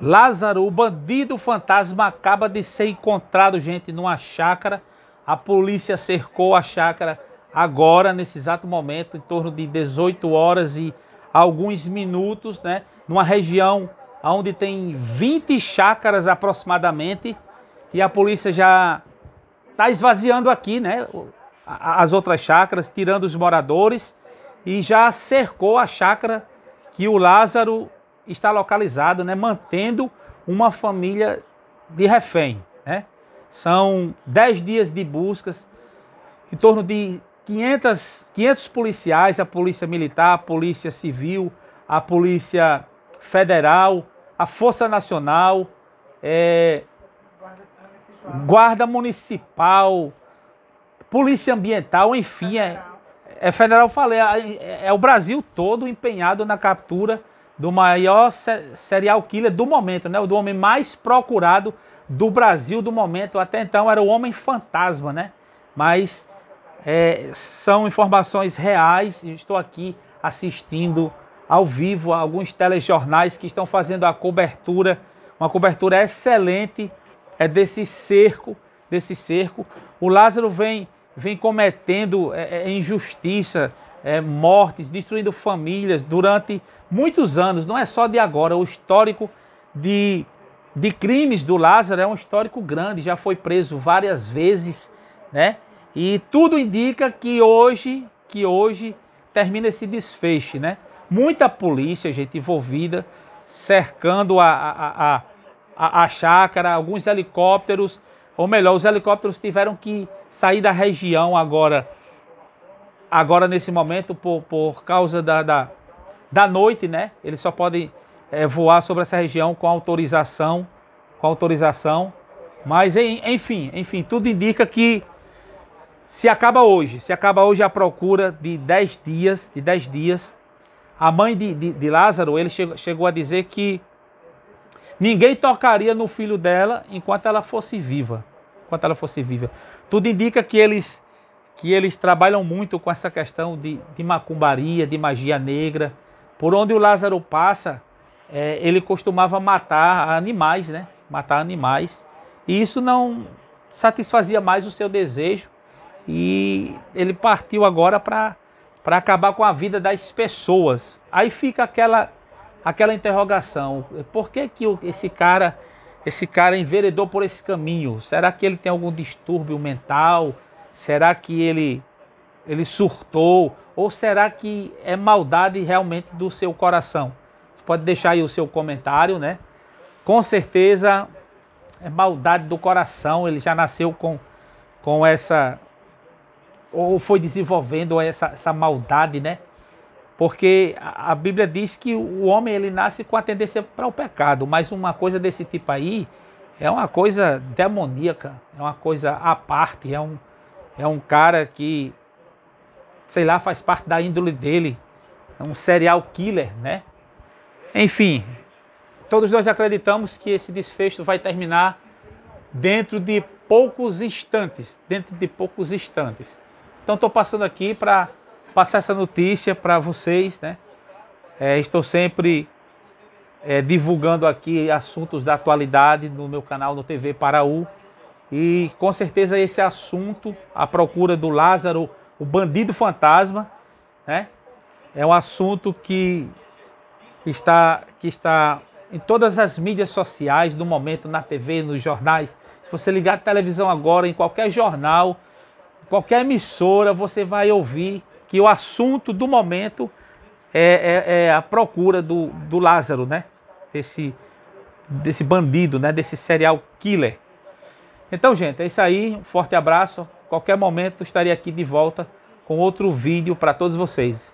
Lázaro, o bandido fantasma, acaba de ser encontrado, gente, numa chácara. A polícia cercou a chácara agora, nesse exato momento, em torno de 18 horas e alguns minutos, né? Numa região onde tem 20 chácaras aproximadamente. E a polícia já está esvaziando aqui, né? As outras chácaras, tirando os moradores. E já cercou a chácara que o Lázaro está localizado, né, mantendo uma família de refém. Né? São 10 dias de buscas, em torno de 500, 500 policiais, a polícia militar, a polícia civil, a polícia federal, a Força Nacional, é, guarda municipal, polícia ambiental, enfim, é, é federal, falei, é, é o Brasil todo empenhado na captura do maior serial killer do momento, né? O do homem mais procurado do Brasil do momento. Até então era o homem fantasma, né? Mas é, são informações reais. Estou aqui assistindo ao vivo alguns telejornais que estão fazendo a cobertura, uma cobertura excelente é desse cerco, desse cerco. O Lázaro vem vem cometendo é, é injustiça, é, mortes, destruindo famílias durante muitos anos, não é só de agora, o histórico de, de crimes do Lázaro é um histórico grande, já foi preso várias vezes, né? E tudo indica que hoje, que hoje termina esse desfecho, né? Muita polícia, gente envolvida, cercando a, a, a, a, a chácara, alguns helicópteros, ou melhor, os helicópteros tiveram que sair da região agora, agora nesse momento, por, por causa da, da da noite, né? Eles só podem é, voar sobre essa região com autorização, com autorização. Mas enfim, enfim, tudo indica que se acaba hoje, se acaba hoje a procura de 10 dias, de 10 dias. A mãe de, de, de Lázaro, ele chegou, chegou a dizer que ninguém tocaria no filho dela enquanto ela fosse viva, enquanto ela fosse viva. Tudo indica que eles que eles trabalham muito com essa questão de, de macumbaria, de magia negra, por onde o Lázaro passa, é, ele costumava matar animais, né? Matar animais. E isso não satisfazia mais o seu desejo. E ele partiu agora para acabar com a vida das pessoas. Aí fica aquela, aquela interrogação: por que, que esse cara esse cara enveredou por esse caminho? Será que ele tem algum distúrbio mental? Será que ele ele surtou? Ou será que é maldade realmente do seu coração? Você pode deixar aí o seu comentário, né? Com certeza é maldade do coração, ele já nasceu com, com essa. Ou foi desenvolvendo essa, essa maldade, né? Porque a, Bíblia diz que o homem ele nasce com a tendência para o pecado, mas uma coisa desse tipo aí é uma coisa demoníaca, é uma coisa à parte, é um, é um cara que sei lá, faz parte da índole dele. É um serial killer, né? Enfim, todos nós acreditamos que esse desfecho vai terminar dentro de poucos instantes, dentro de poucos instantes. Então estou passando aqui para passar essa notícia para vocês, né? É, estou sempre é, divulgando aqui assuntos da atualidade no meu canal no TV Paraú e com certeza esse assunto, a procura do Lázaro o bandido fantasma, né? É um assunto que está, que está em todas as mídias sociais do momento, na TV, nos jornais. Se você ligar a televisão agora, em qualquer jornal, qualquer emissora, você vai ouvir que o assunto do momento é, é, é a procura do, do Lázaro, né? Esse, desse bandido, né? Desse serial killer. Então, gente, é isso aí. Um forte abraço. Qualquer momento estarei aqui de volta com outro vídeo para todos vocês.